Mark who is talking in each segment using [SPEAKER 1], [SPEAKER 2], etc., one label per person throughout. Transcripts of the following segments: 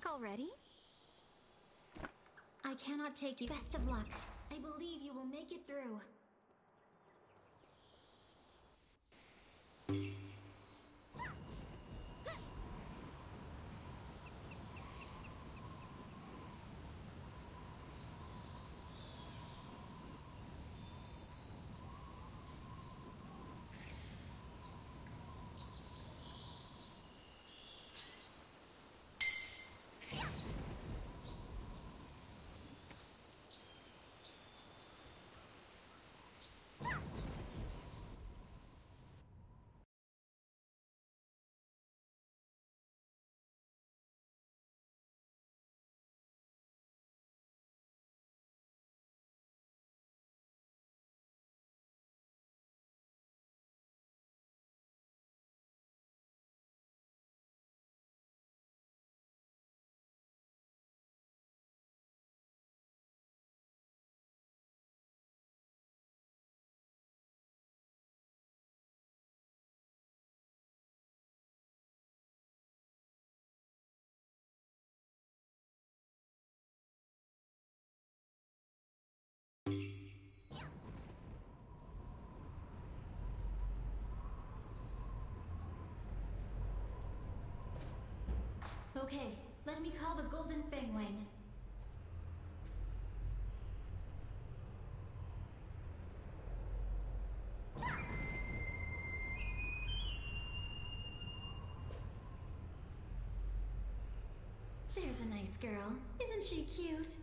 [SPEAKER 1] back already? I cannot take you. Best of luck. I believe you will make it through. Okay, let me call the Golden Fangwang. There's a nice girl. Isn't she cute?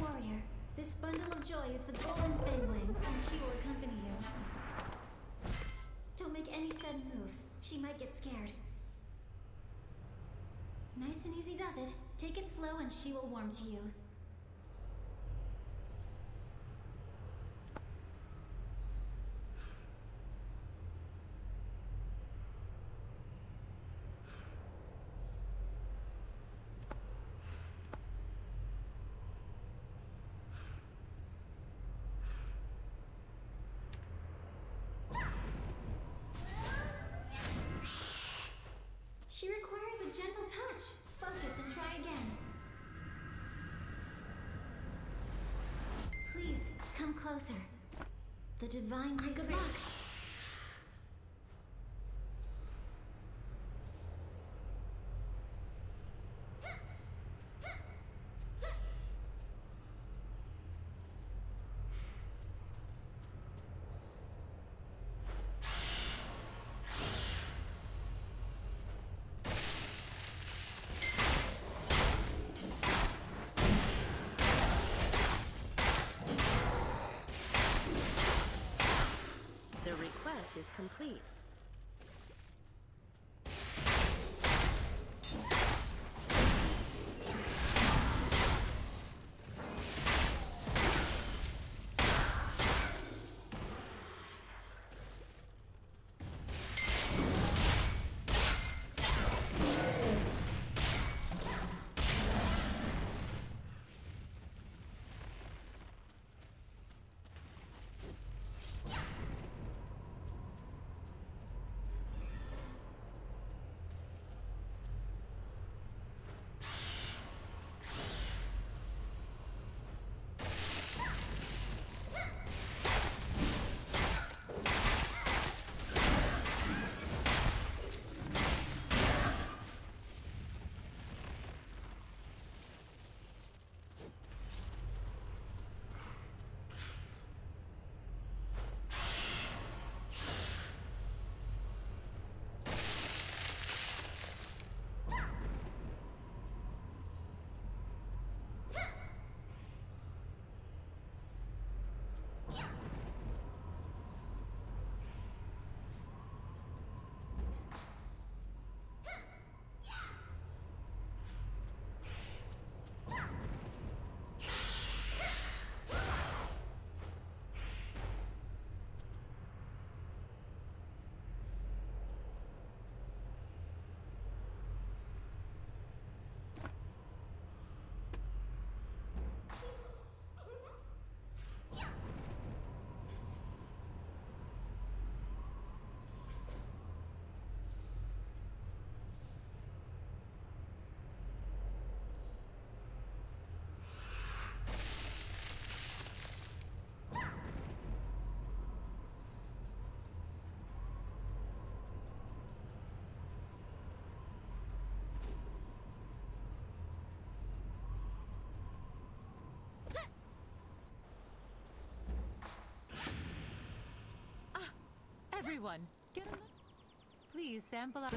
[SPEAKER 1] Warrior, this bundle of joy is the Golden Fangwang, and she will accompany you. Don't make any sudden moves. She might get scared. Nice and easy does it. Take it slow and she will warm to you. She requires a gentle touch. Focus and try again. Please, come closer. Divine good luck.
[SPEAKER 2] Request is complete.
[SPEAKER 3] One. Get a Please sample up.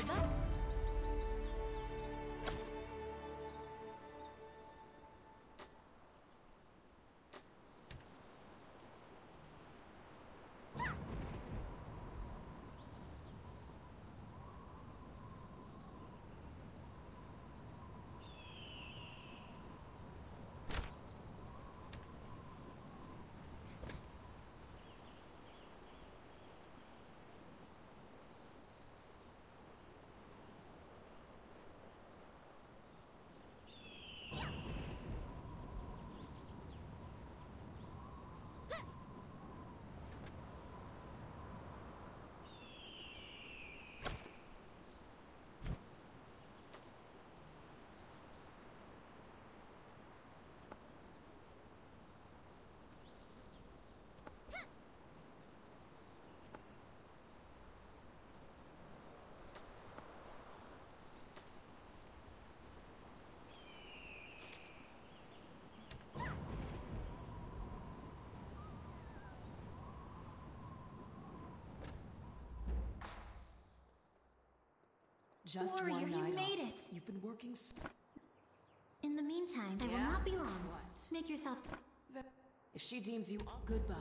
[SPEAKER 4] Just
[SPEAKER 1] Warrior,
[SPEAKER 4] one
[SPEAKER 1] you made
[SPEAKER 4] off.
[SPEAKER 1] it.
[SPEAKER 4] You've been working so
[SPEAKER 1] In the meantime, I will not be long.
[SPEAKER 4] What?
[SPEAKER 1] Make yourself.
[SPEAKER 4] If she deems you goodbye.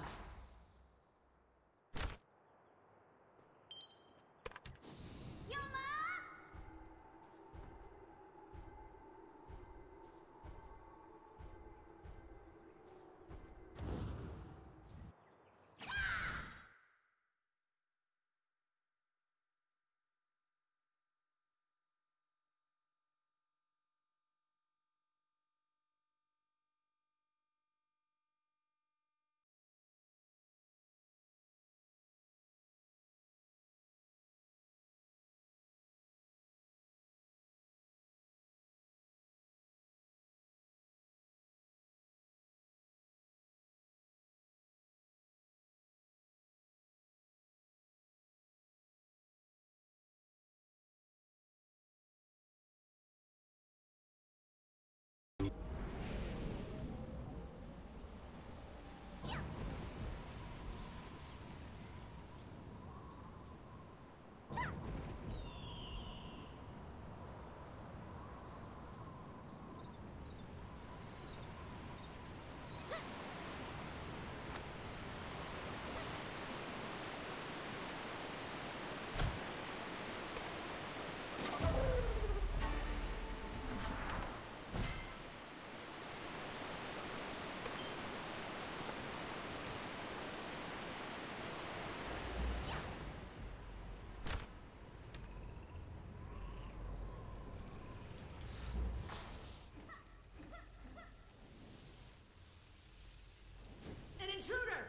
[SPEAKER 2] An intruder!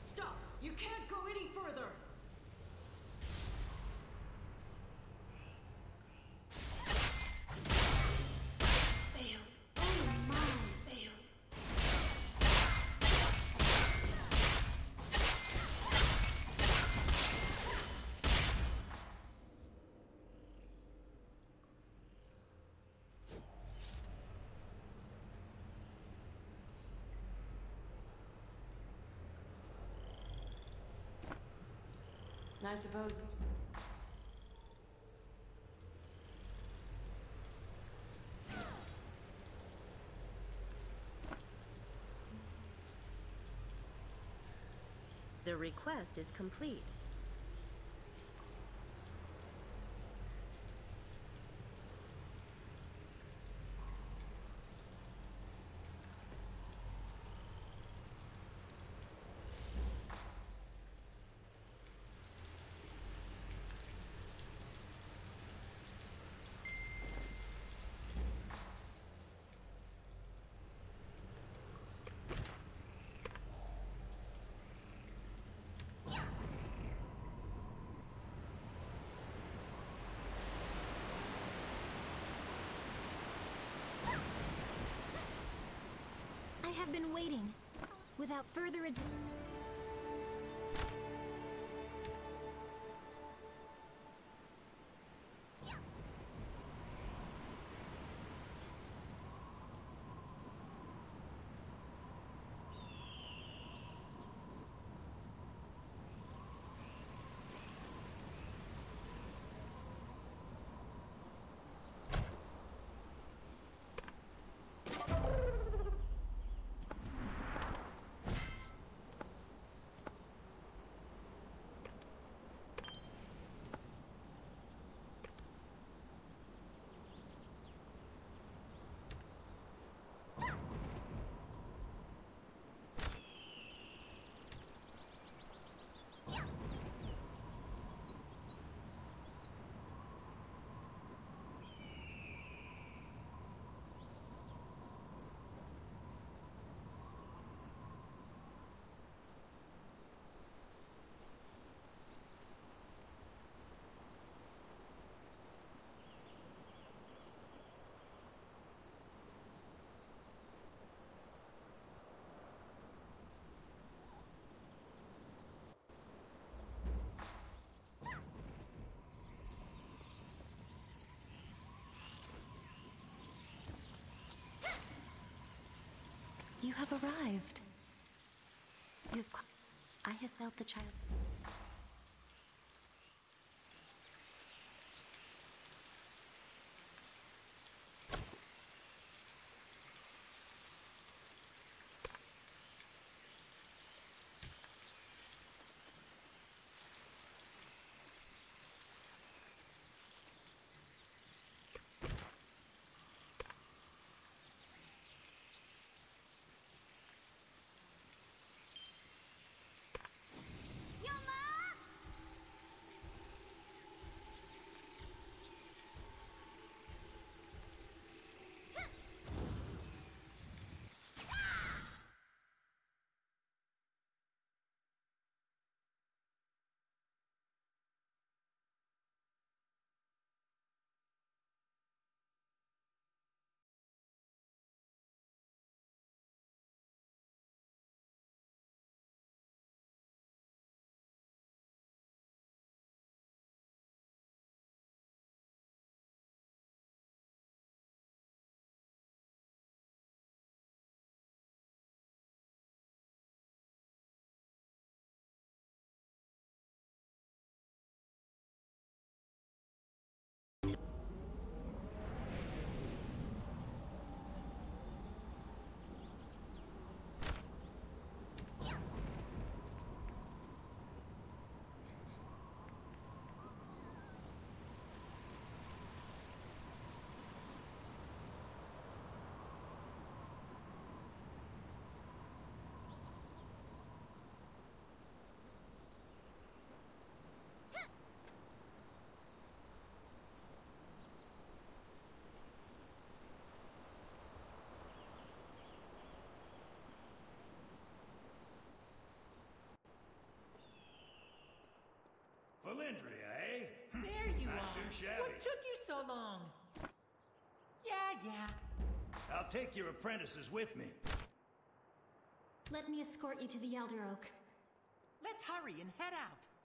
[SPEAKER 2] Stop! You can't go any further!
[SPEAKER 1] Failed. Oh my. Failed.
[SPEAKER 4] I suppose.
[SPEAKER 5] The request is complete.
[SPEAKER 1] Have been waiting. Without further ado.
[SPEAKER 6] Arrived. You've. I have felt the child's.
[SPEAKER 2] So long? Yeah, yeah.
[SPEAKER 7] I'll take your apprentices with me.
[SPEAKER 1] Let me escort you to the Elder Oak.
[SPEAKER 2] Let's hurry and head out.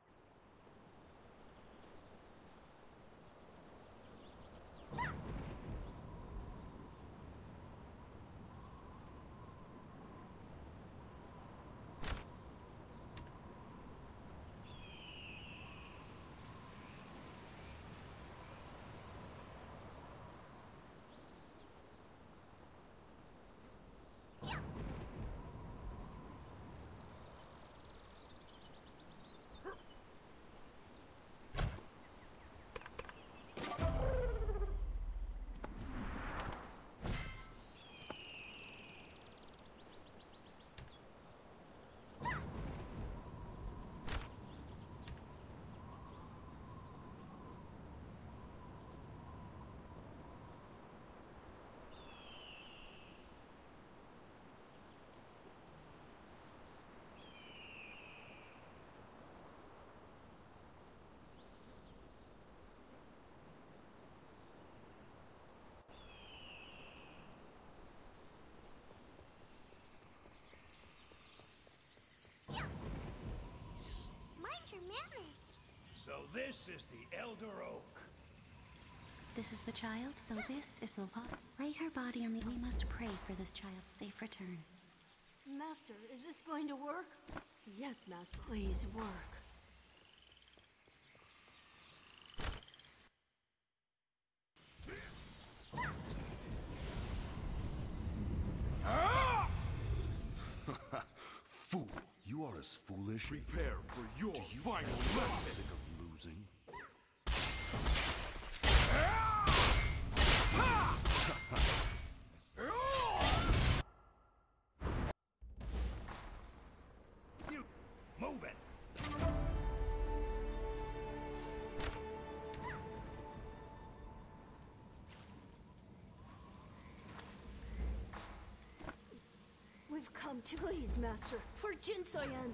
[SPEAKER 7] So this is the Elder Oak.
[SPEAKER 6] This is the child, so this is the lost. Lay her body on the. We must pray for this child's safe return.
[SPEAKER 8] Master, is this going to work? Yes, Master. Please work.
[SPEAKER 9] Fool! You are as foolish.
[SPEAKER 10] Prepare for your final lesson.
[SPEAKER 9] Sick losing.
[SPEAKER 7] You move it.
[SPEAKER 8] We've come to please, Master, for Jinsoyun.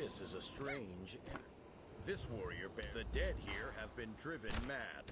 [SPEAKER 11] This is a strange. This warrior bear. The dead here have been driven mad.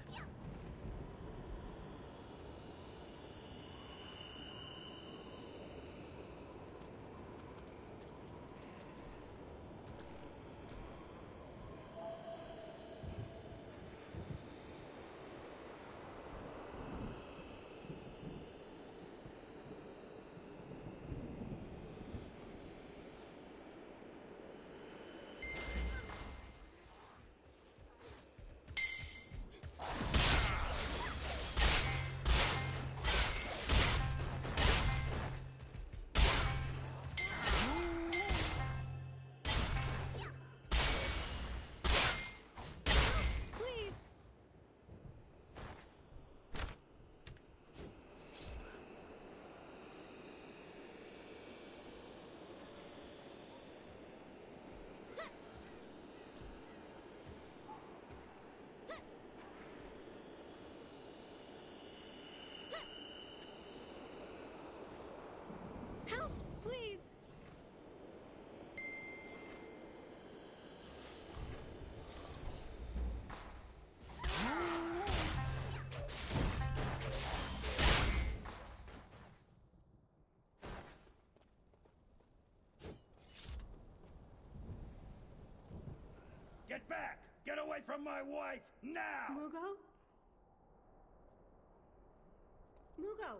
[SPEAKER 7] Get back! Get away from my wife! Now!
[SPEAKER 12] Mugo? Mugo!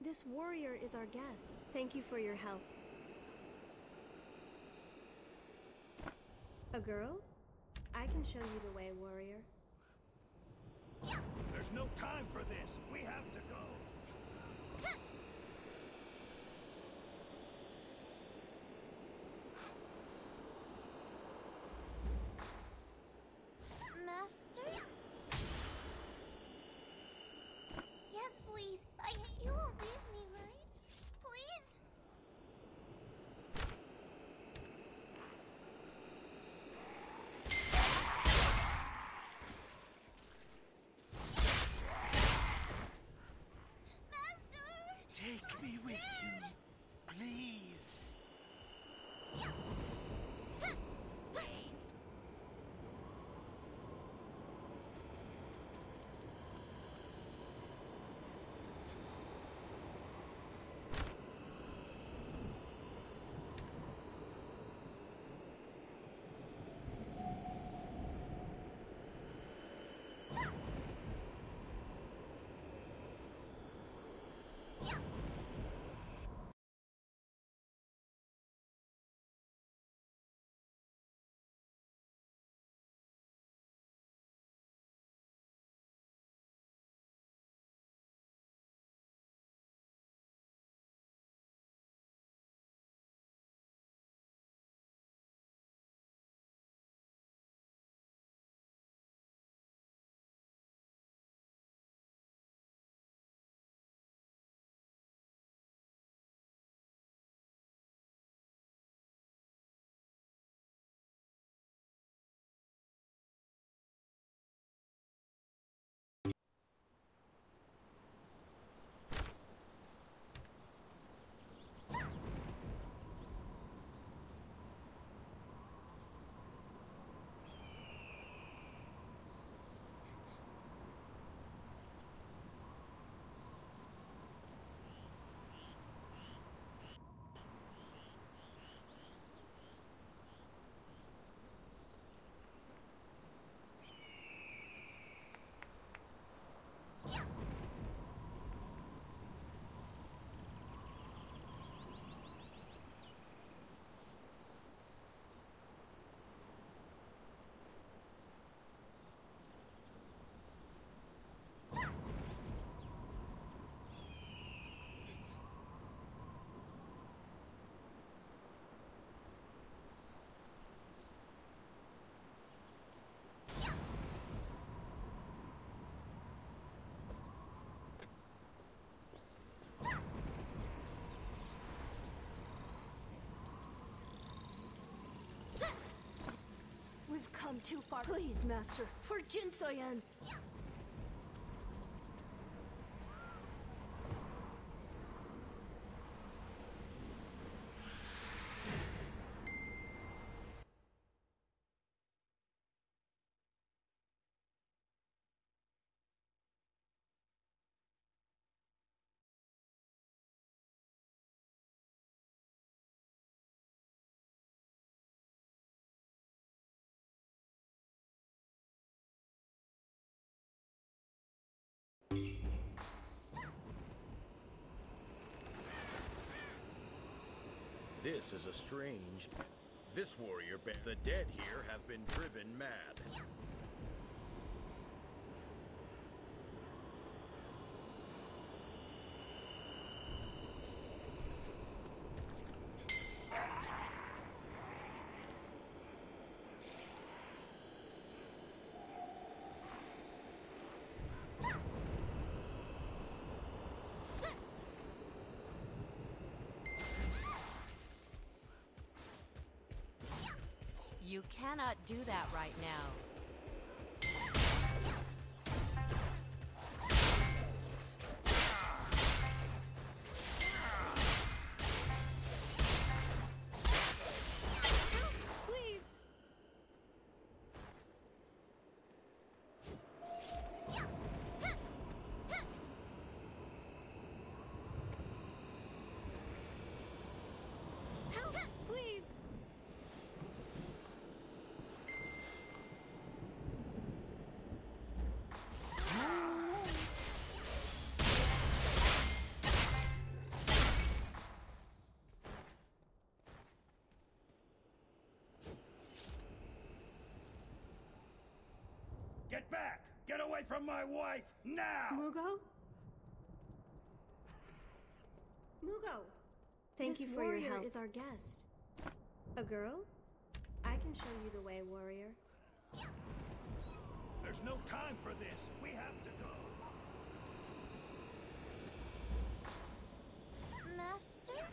[SPEAKER 12] This warrior is our guest. Thank you for your help. A girl? I can show you the way, warrior.
[SPEAKER 7] There's no time for this. We have to go.
[SPEAKER 12] Come too far. Please, Master, for Jinsoyun.
[SPEAKER 11] This is a strange. This warrior. The dead here have been driven mad.
[SPEAKER 13] You cannot do that right now.
[SPEAKER 7] Get back! Get away from my wife! Now!
[SPEAKER 12] Mugo? Mugo! Thank
[SPEAKER 1] This
[SPEAKER 12] you for your
[SPEAKER 1] warrior
[SPEAKER 12] help.
[SPEAKER 1] is our guest.
[SPEAKER 12] A girl? I can show you the way, warrior.
[SPEAKER 7] There's no time for this. We have to go.
[SPEAKER 14] Master?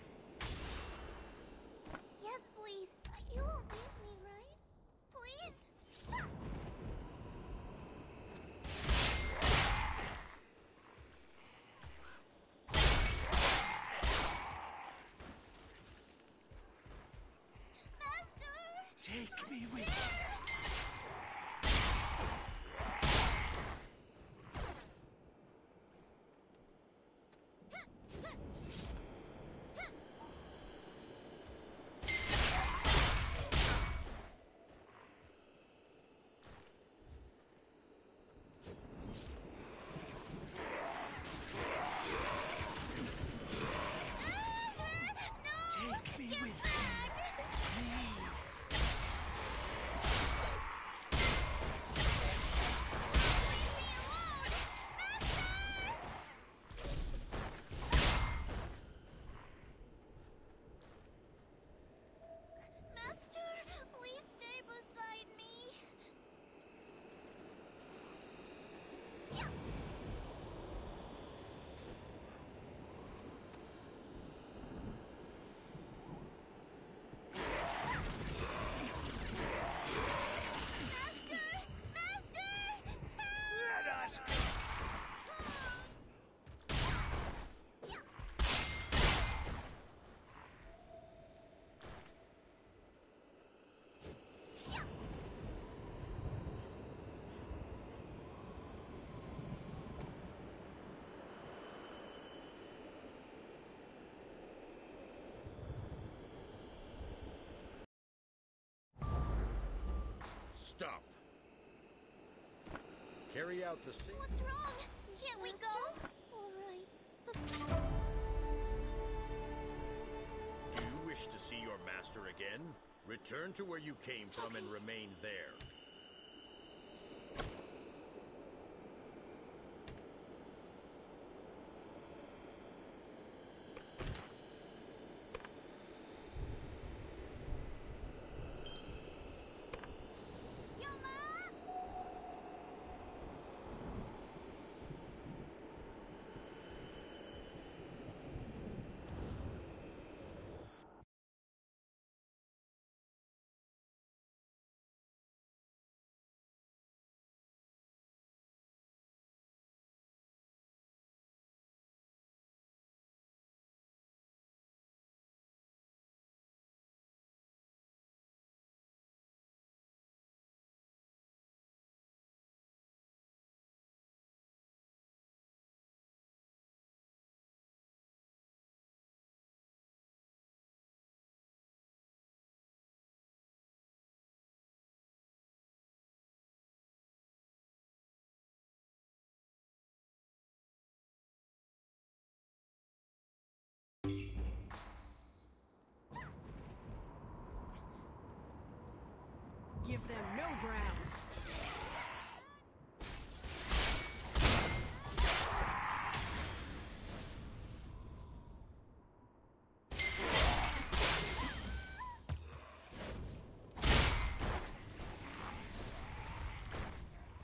[SPEAKER 11] Stop. Carry out the same.
[SPEAKER 14] What's wrong? Can't we go? All right. But
[SPEAKER 11] Do you wish to see your master again? Return to where you came from and remain there.
[SPEAKER 15] Give them no ground.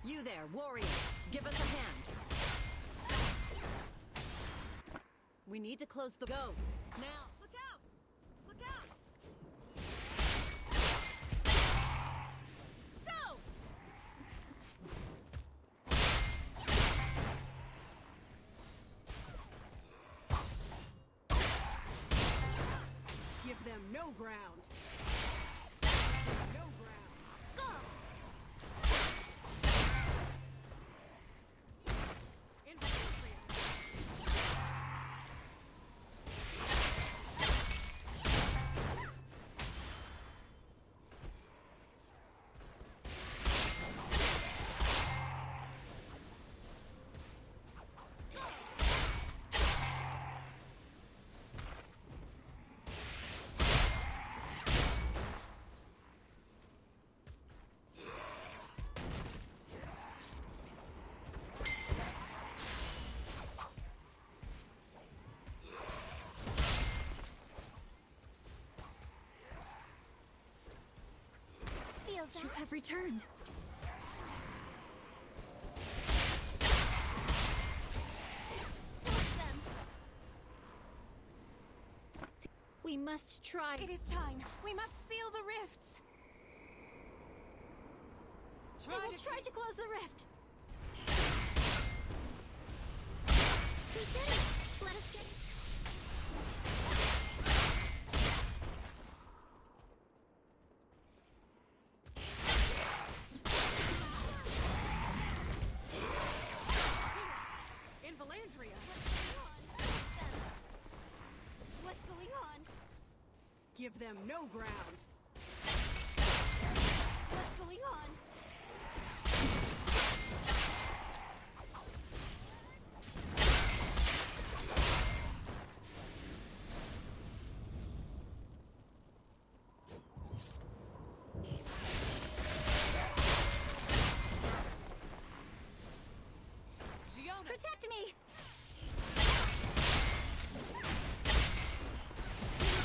[SPEAKER 15] You there, warrior. Give us a hand. We need to close the go. Now.
[SPEAKER 1] You have returned.
[SPEAKER 13] Stop them!
[SPEAKER 1] We must try.
[SPEAKER 13] It is time. We must seal the rifts.
[SPEAKER 1] I will try to close the rift.
[SPEAKER 13] We did it! Let us get...
[SPEAKER 15] In Valandria.
[SPEAKER 13] What's going on?
[SPEAKER 15] Give them no ground.
[SPEAKER 13] What's going on?
[SPEAKER 15] Giona.
[SPEAKER 1] Protect me!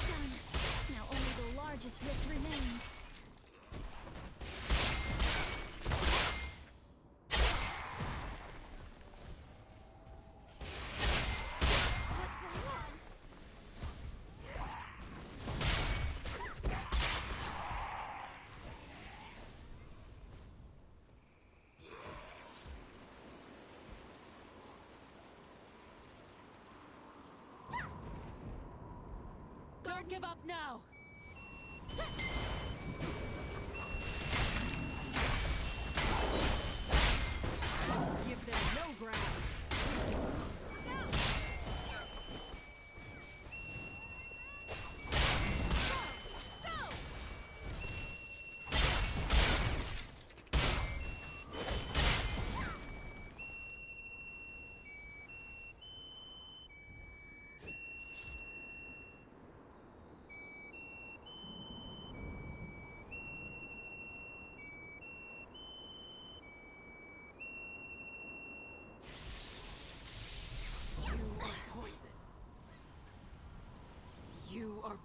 [SPEAKER 1] Done. Now only the largest rift remains.
[SPEAKER 13] What's going on?
[SPEAKER 15] Don't give up now.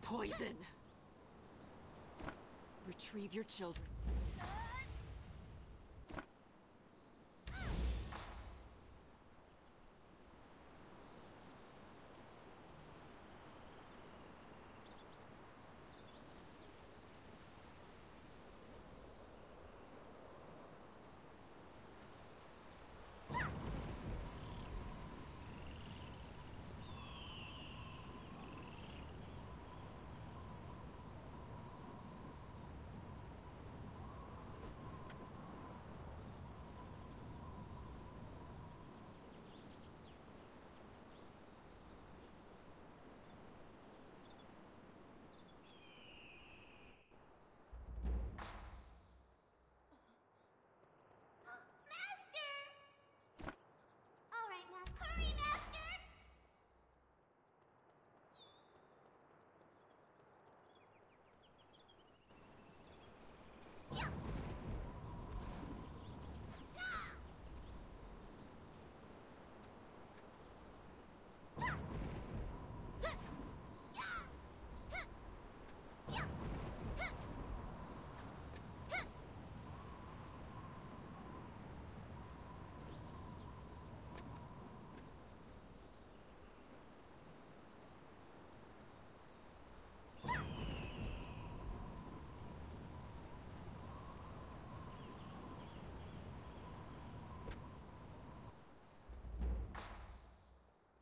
[SPEAKER 15] Poison. Retrieve your children.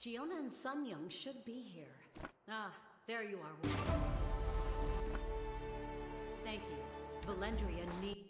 [SPEAKER 2] Giona and Sun Young should be here. Ah, there you are. Thank you. Valendria need.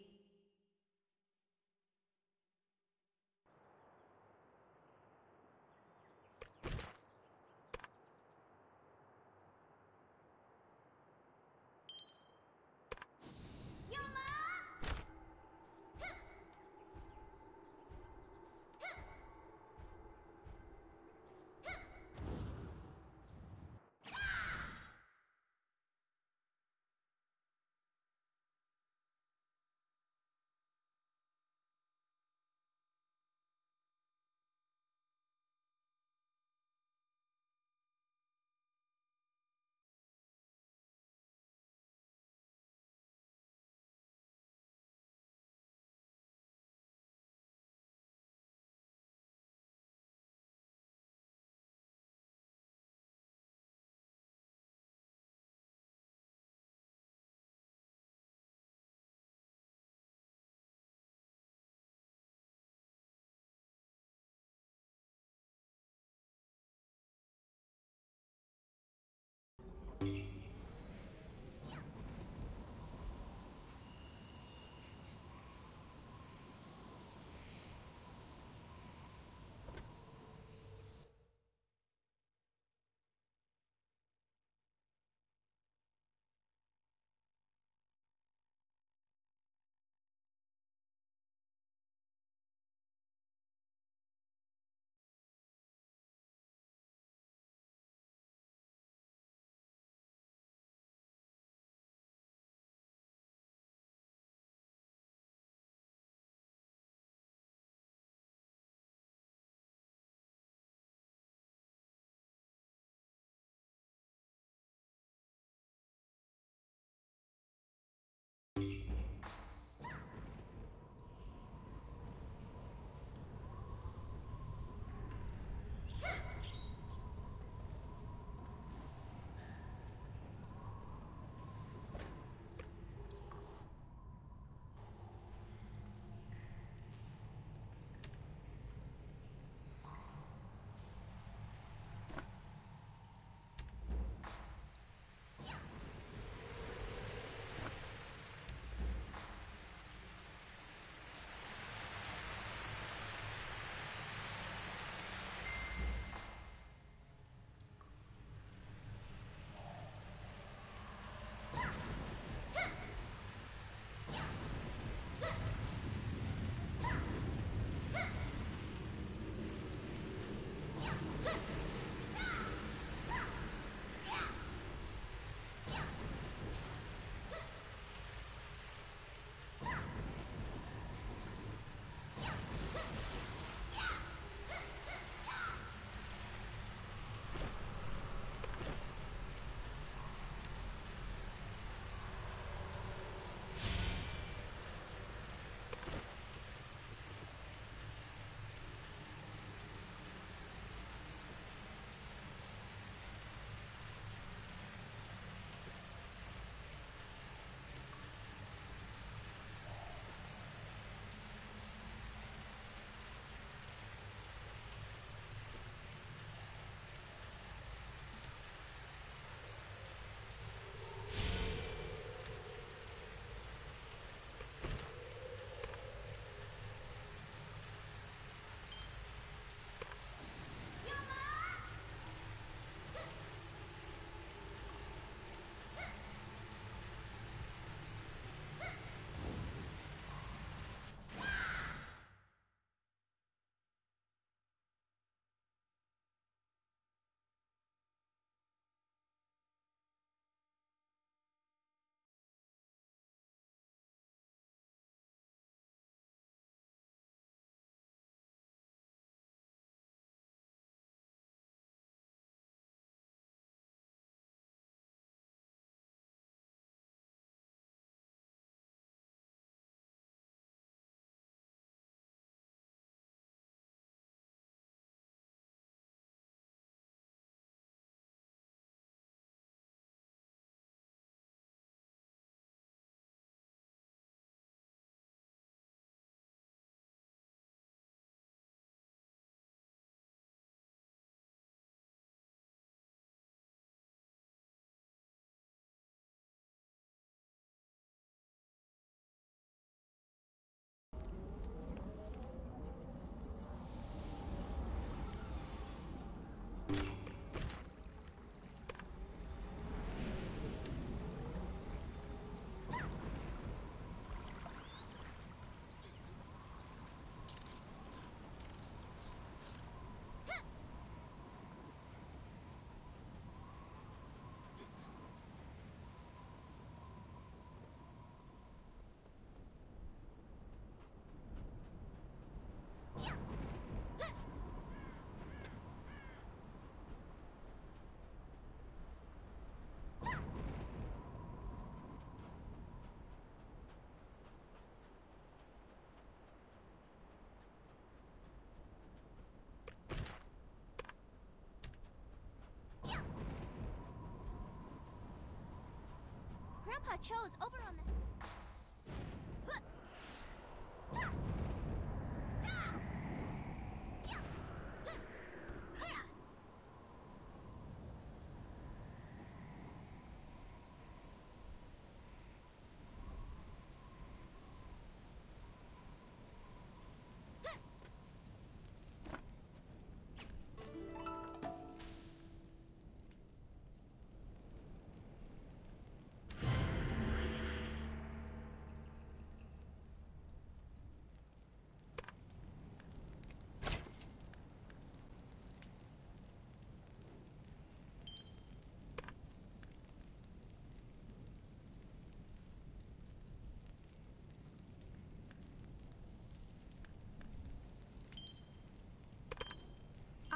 [SPEAKER 13] Grandpa Cho's over on the.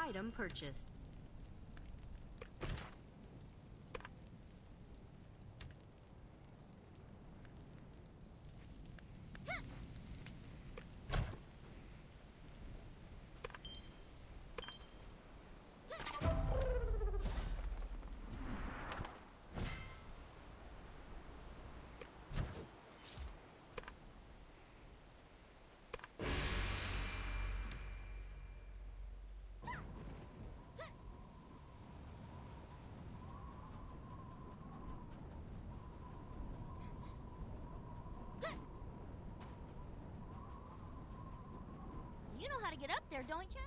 [SPEAKER 5] Item purchased.
[SPEAKER 13] You know how to get up there, don't you?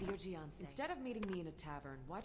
[SPEAKER 4] Dear instead of meeting me in a tavern, why...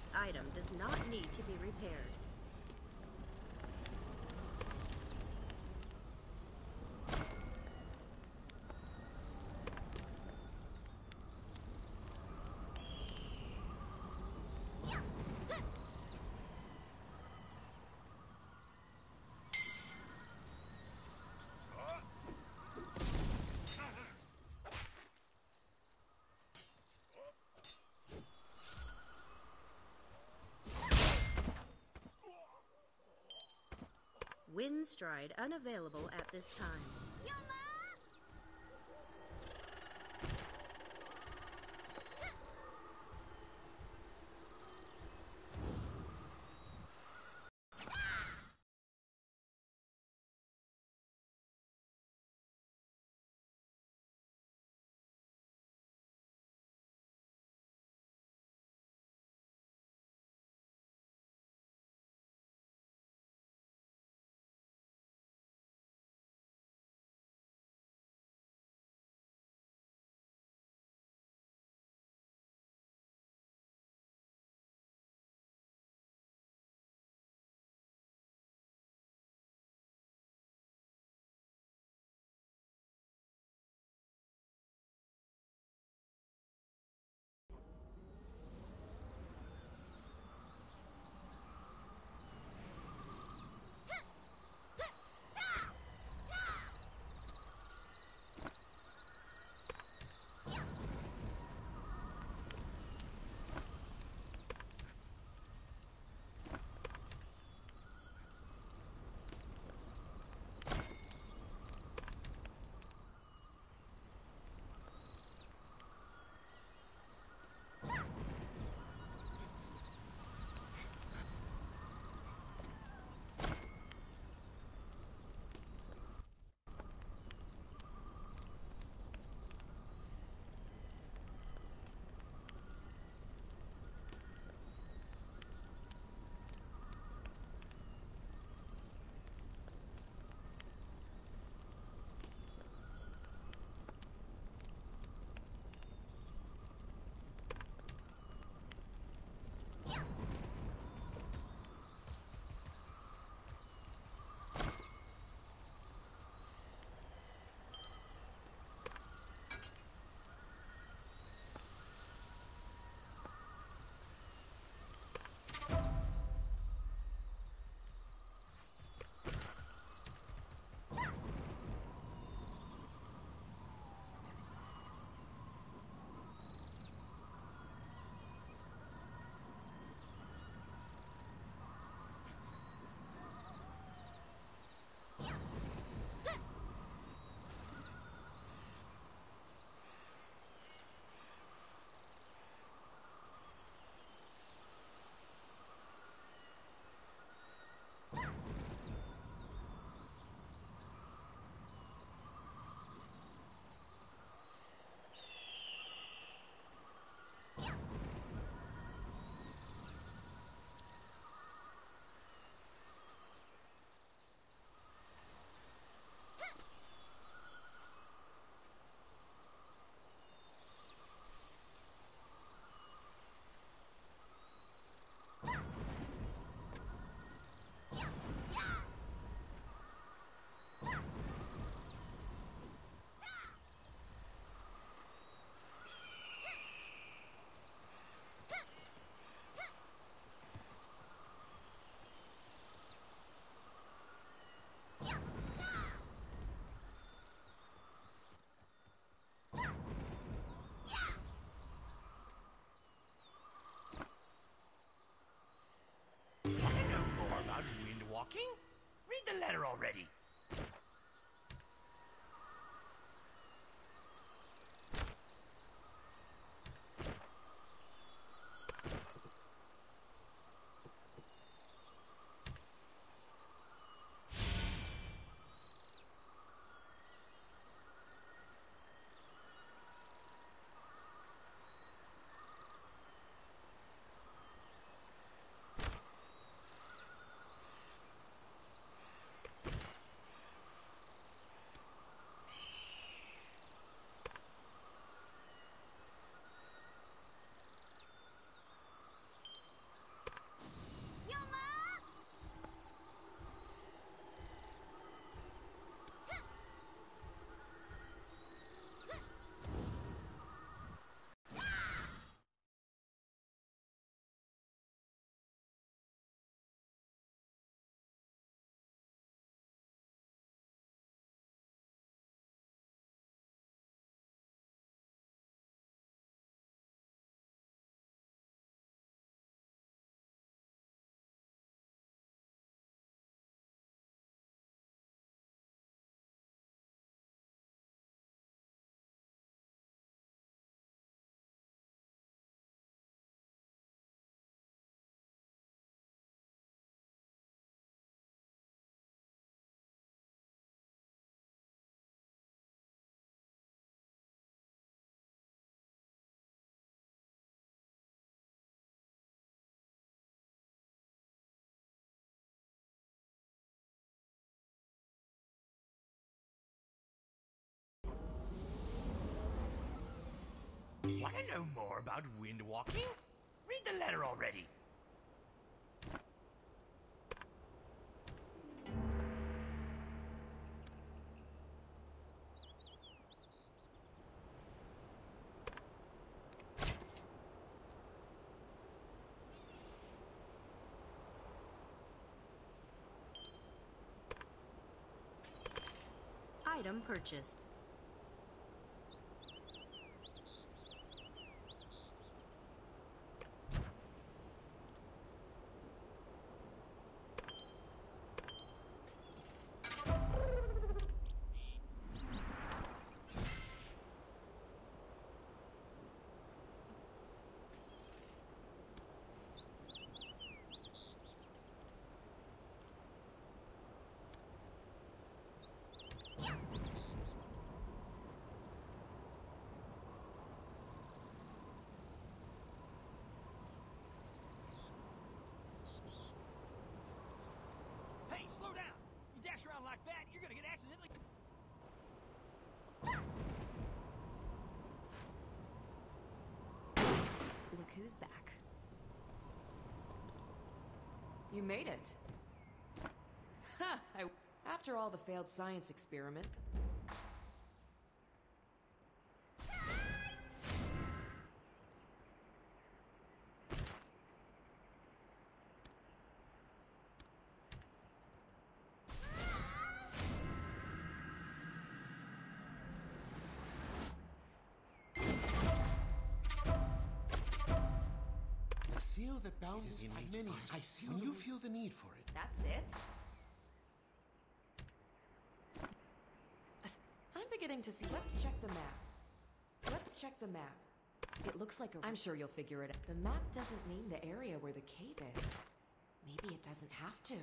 [SPEAKER 5] This item does not need to be repaired. Windstride unavailable at this time.
[SPEAKER 2] Know more about wind walking? Read the letter already.
[SPEAKER 5] Item purchased.
[SPEAKER 2] Hey, slow down! You dash around like that, you're gonna get accidentally.
[SPEAKER 4] Who's back. You made it. Ha! I, after all the failed science experiments.
[SPEAKER 16] Bounds many. I see when you feel the need for it.
[SPEAKER 4] That's it? I'm beginning to see. Let's check the map. Let's check the map. It looks like a. I'm sure you'll figure it out. The map doesn't name the area where the cave is. Maybe it doesn't have to.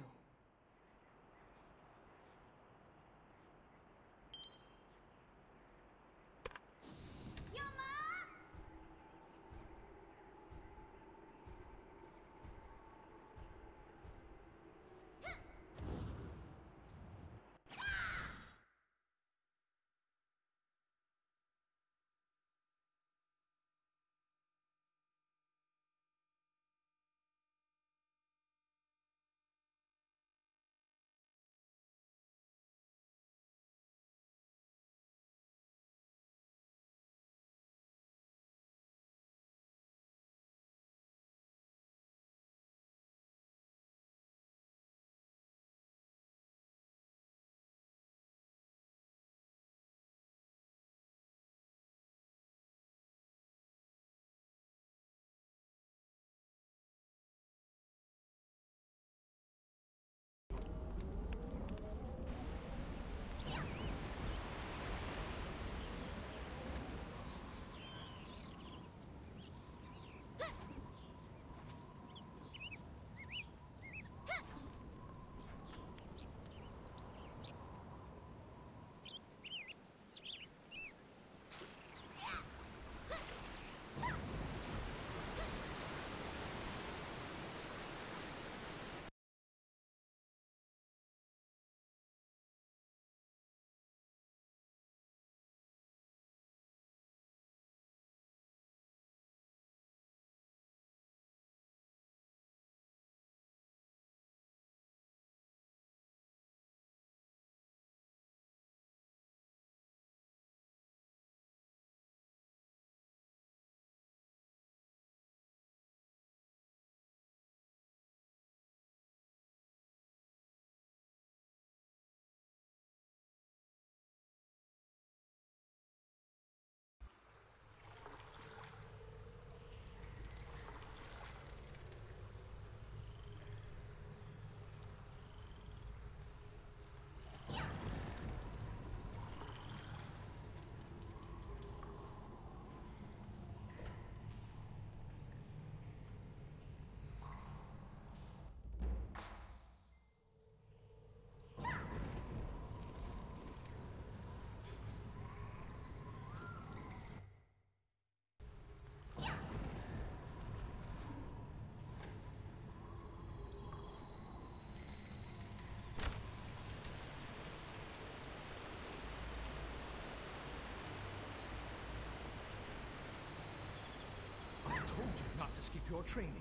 [SPEAKER 2] Told you not to skip your training.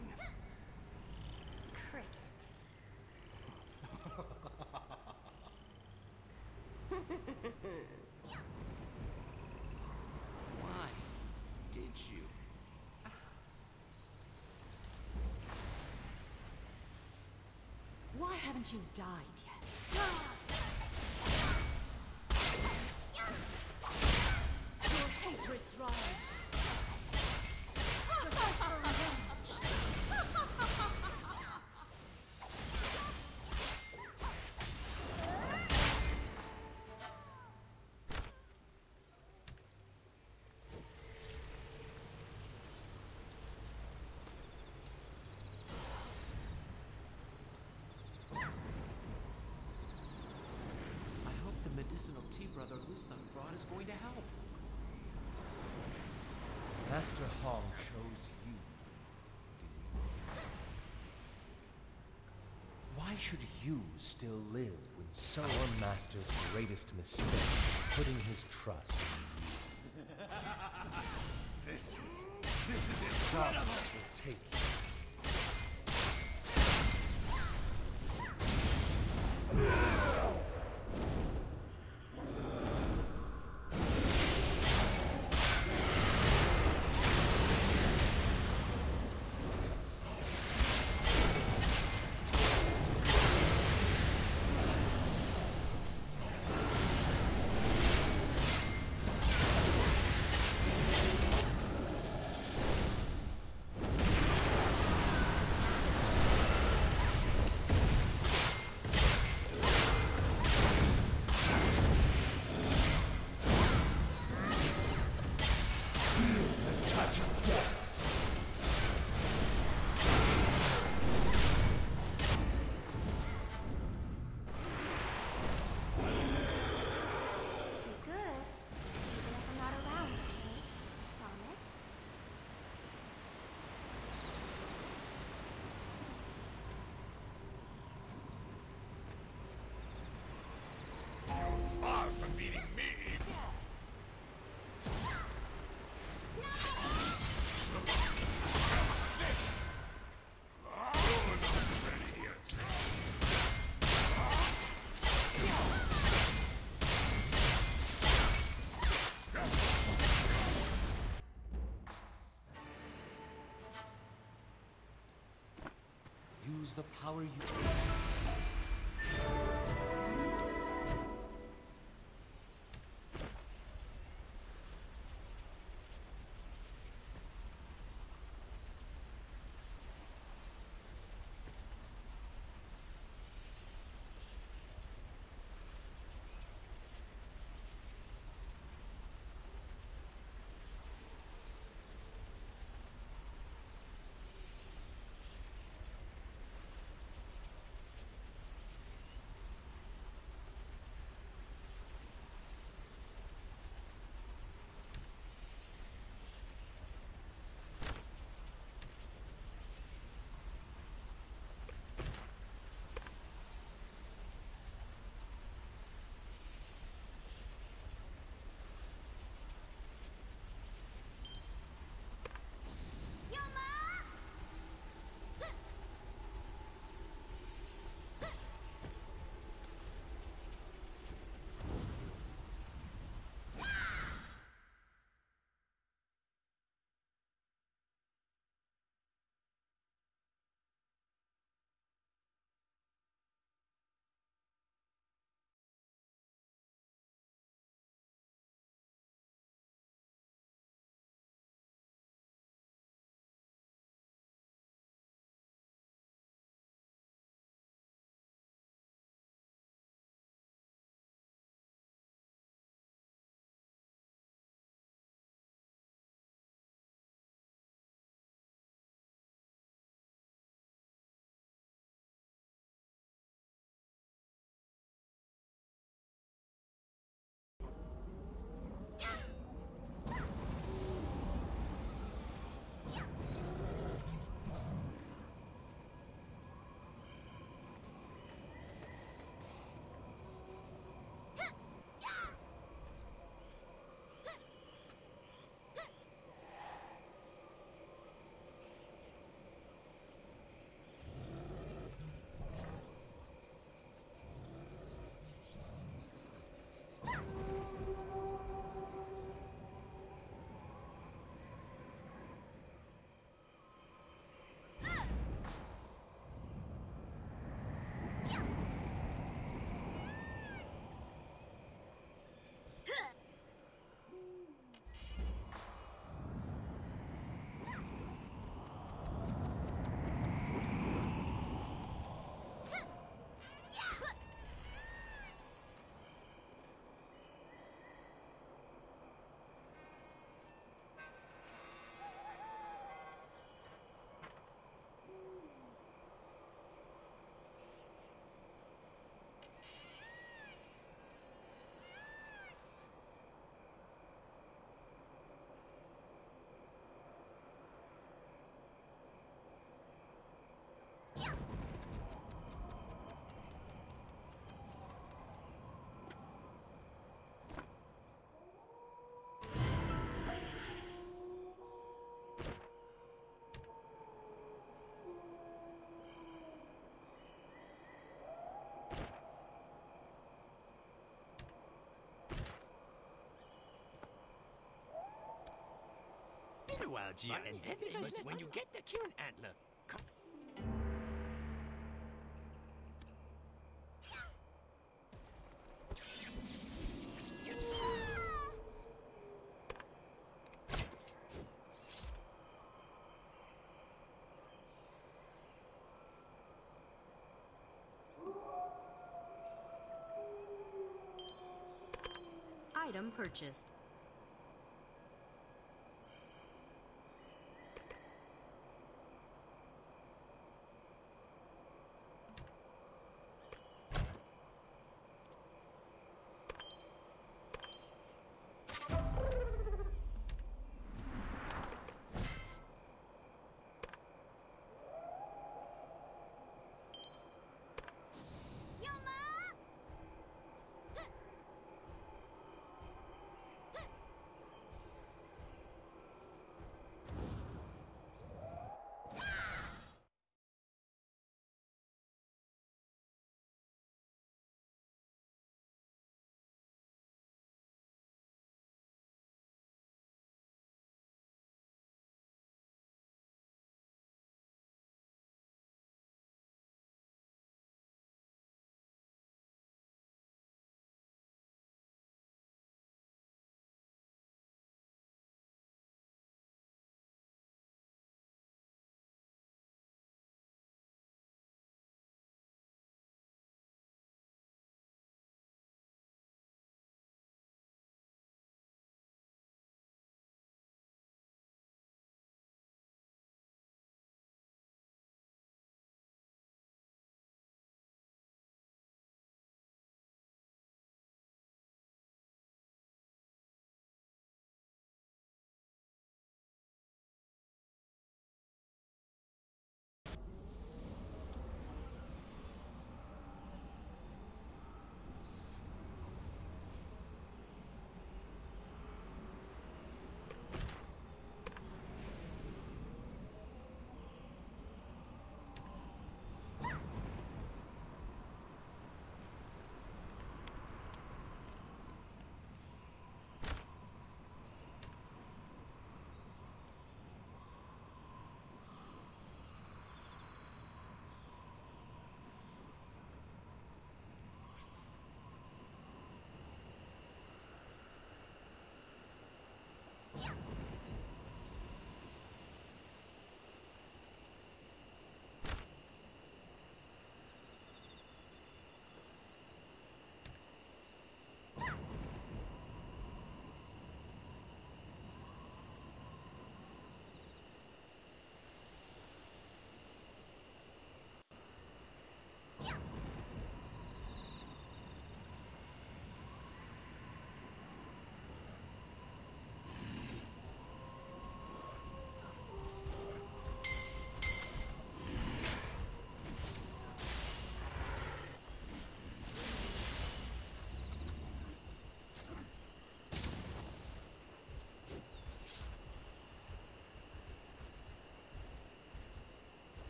[SPEAKER 6] Cricket.
[SPEAKER 16] Why did you?
[SPEAKER 4] Why haven't you died yet?
[SPEAKER 15] Your hatred drives.
[SPEAKER 16] Tea brother Lusang brought is going to help.
[SPEAKER 10] Master Hong chose you. Why should you still live when so our master's greatest mistake is putting his trust in you?
[SPEAKER 7] This is. This is
[SPEAKER 10] Darkness
[SPEAKER 7] incredible!
[SPEAKER 10] will take you.
[SPEAKER 16] Use the power you.
[SPEAKER 17] Been a while, when you get the Kieran antler.
[SPEAKER 5] Item purchased.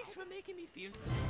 [SPEAKER 17] Thanks for making me feel.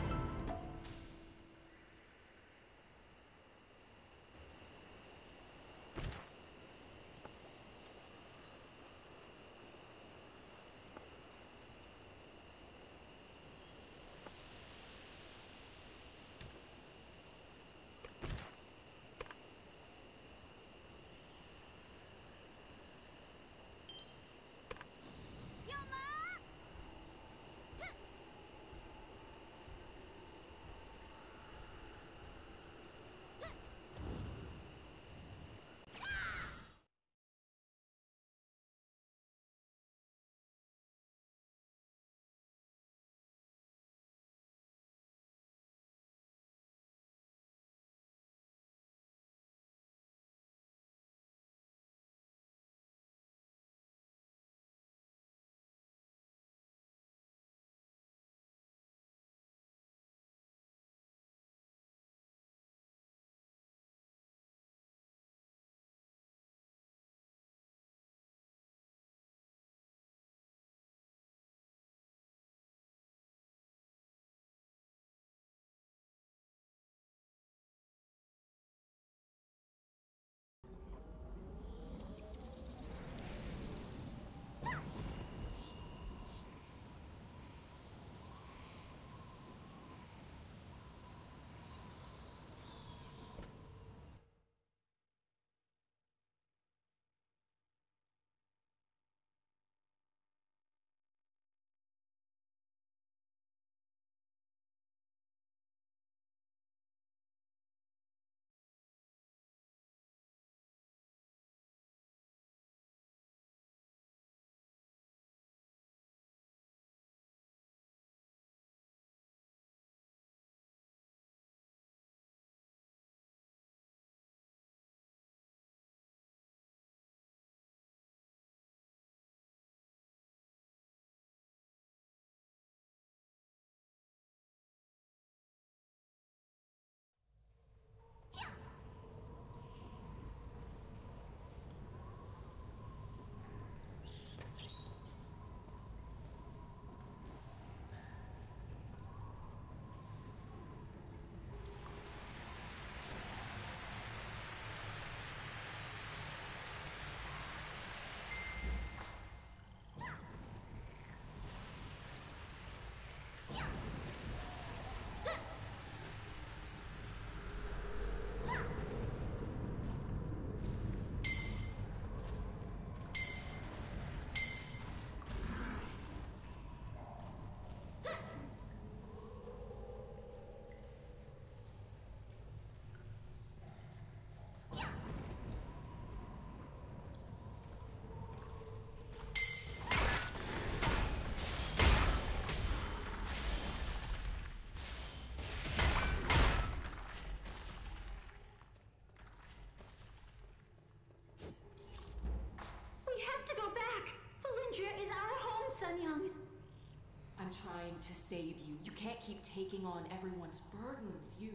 [SPEAKER 4] I'm trying to save you. You can't keep taking on everyone's burdens. You.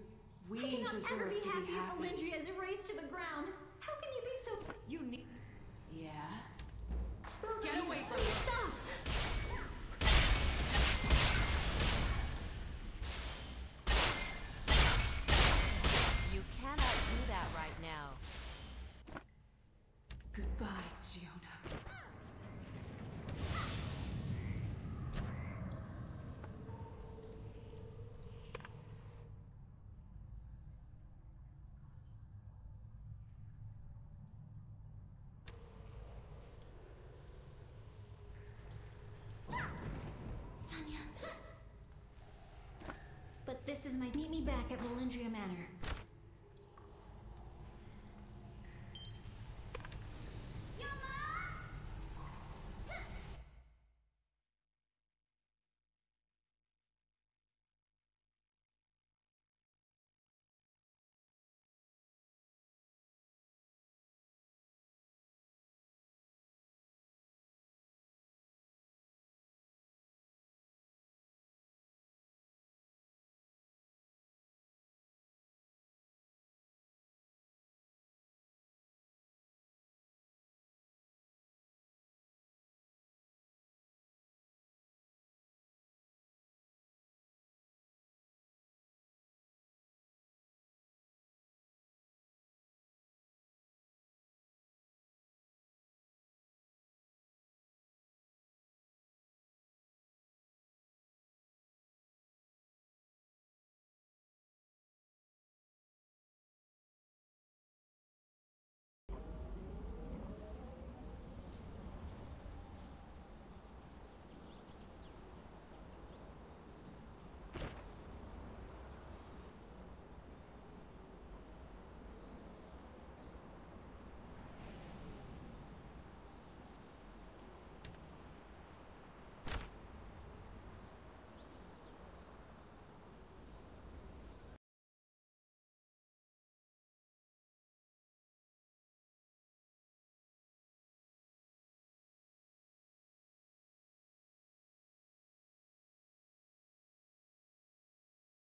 [SPEAKER 4] We
[SPEAKER 1] I cannot
[SPEAKER 4] deserve
[SPEAKER 1] ever be
[SPEAKER 4] to
[SPEAKER 1] happy
[SPEAKER 4] be happy.
[SPEAKER 1] if Valindria is razed to the ground. How can you be so?
[SPEAKER 4] You need. Yeah.
[SPEAKER 1] Get away from me! Stop! at Melindria Manor.